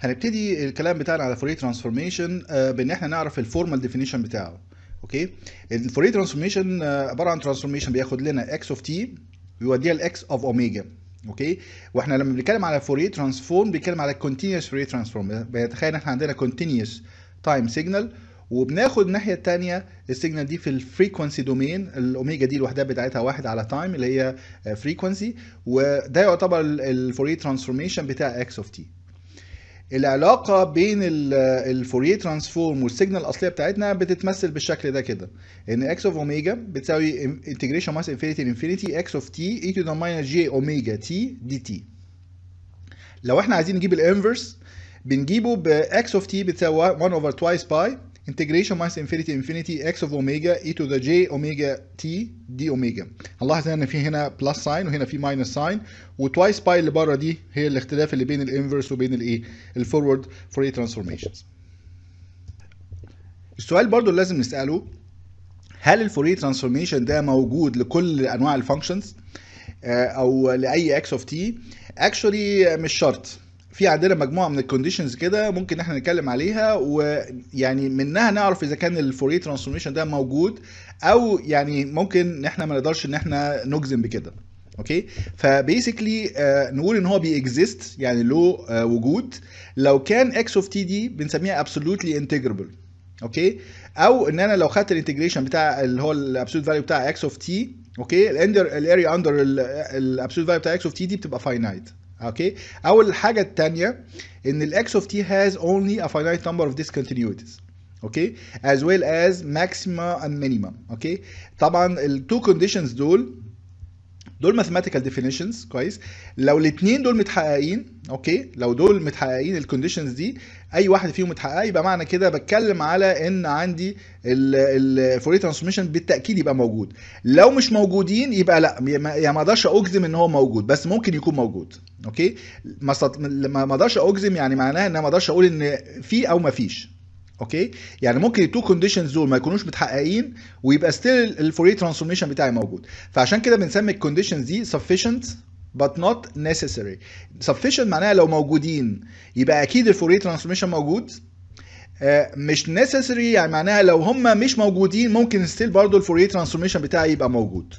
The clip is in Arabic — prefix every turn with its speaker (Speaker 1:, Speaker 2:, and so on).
Speaker 1: هنبتدي الكلام بتاعنا على Fourier transformation بإن إحنا نعرف ال formal definition بتاعه okay؟ ال Fourier transformation عبارة عن transformation بياخد لنا X of T ويوديها ل X of omega okay؟ وإحنا لما بنتكلم على Fourier transform بنتكلم على continuous Fourier transform بيتخيل إحنا عندنا continuous time signal وبناخد الناحية الثانية ال signal دي في ال frequency domain ال omega دي الوحدات بتاعتها واحد على time اللي هي frequency وده يعتبر ال Fourier transformation بتاع X of T العلاقة بين ال Fourier transform وال signal الأصلية بتاعتنا بتتمثل بالشكل ده كده. إن X of omega بتساوي integration minus infinity infinity X of T E to the minus J omega T DT لو إحنا عايزين نجيب ال inverse بنجيبه ب X of T بتساوي 1 over twice pi integration minus infinity infinity X of omega E to the J omega T D omega هنلاحظ إن في هنا plus sign وهنا في minus sign و twice pi اللي بره دي هي الاختلاف اللي بين ال inverse وبين الايه ال forward Fourier transformations السؤال برضو اللي لازم نسأله هل ال Fourier transformation ده موجود لكل أنواع ال functions أو لأي X of T actually مش شرط. في عندنا مجموعة من ال conditions كده ممكن إحنا نتكلم عليها ويعني منها نعرف إذا كان ال Fourier transformation ده موجود أو يعني ممكن إحنا ما نقدرش إن إحنا نجزم بكده. okay؟ ف basically آه نقول إن هو بي exist يعني له آه وجود. لو كان X of T دي بنسميها absolutely integrable okay؟ أو إن أنا لو خدت ال integration بتاع اللي هو ال absolute value بتاع X of T okay؟ ال under ال area under ال absolute value بتاع X of T دي بتبقى finite okay أول حاجة الثانية إن ال X of T has only a finite number of discontinuities. okay as well as maxima and minima okay طبعا ال two conditions دول دول mathematical definitions كويس. لو الاثنين دول متحققين okay لو دول متحققين ال conditions دي أي واحد فيهم متحققه يبقى معنى كده بتكلم على إن عندي ال Fourier transformation بالتأكيد يبقى موجود. لو مش موجودين يبقى لأ يعني ما أقدرش أجزم إن هو موجود بس ممكن يكون موجود. okay؟ ما أقدرش أجزم يعني معناها إن ما أقدرش أقول إن في أو ما فيش. okay؟ يعني ممكن ال two conditions دول ما يكونوش متحققين ويبقى still ال Fourier transformation بتاعي موجود. فعشان كده بنسمي ال conditions دي sufficient but not necessary. Sufficient معناها لو موجودين. يبقى أكيد ال Fourier transformation موجود. مش necessary يعني معناها لو هم مش موجودين ممكن still برضه ال Fourier transformation بتاعي يبقى موجود.